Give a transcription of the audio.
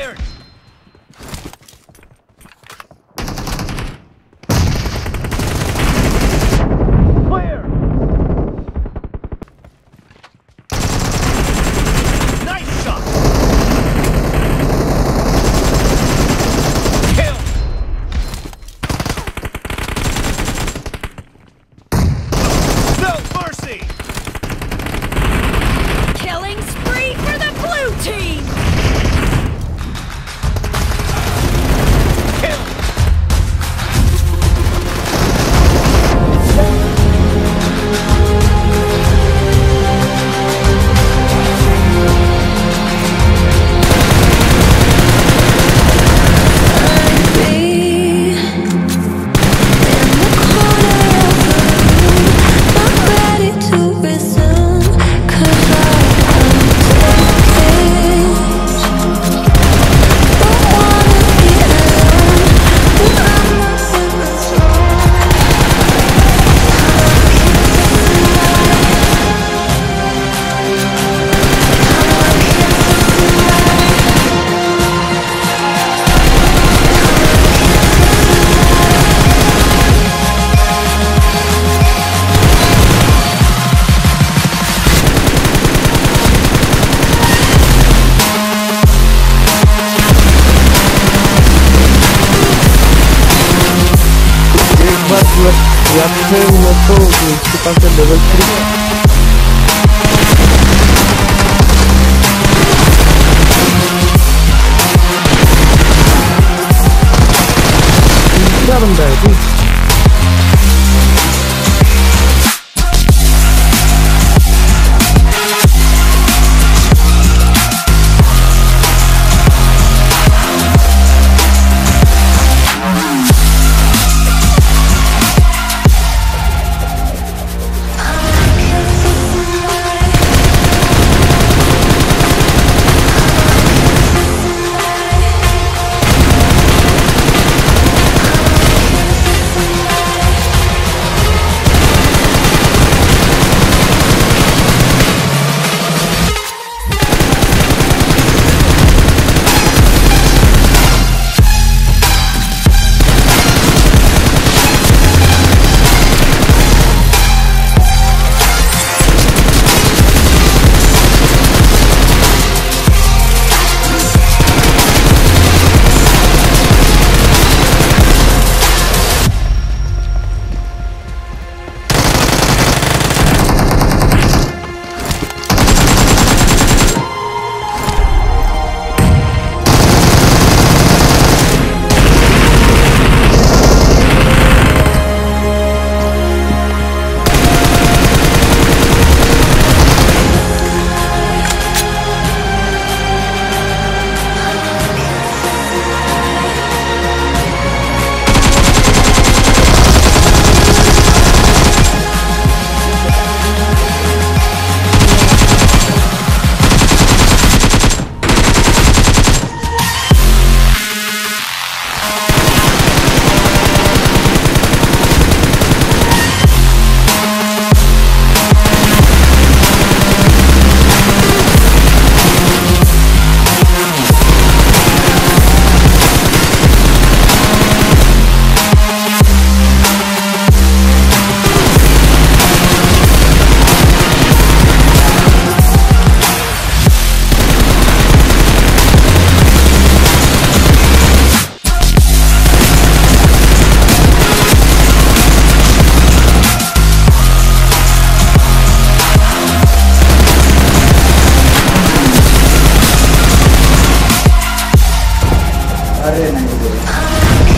fired! तो इसके पास है लेवल थ्री क्या बंदा है तू? 啊。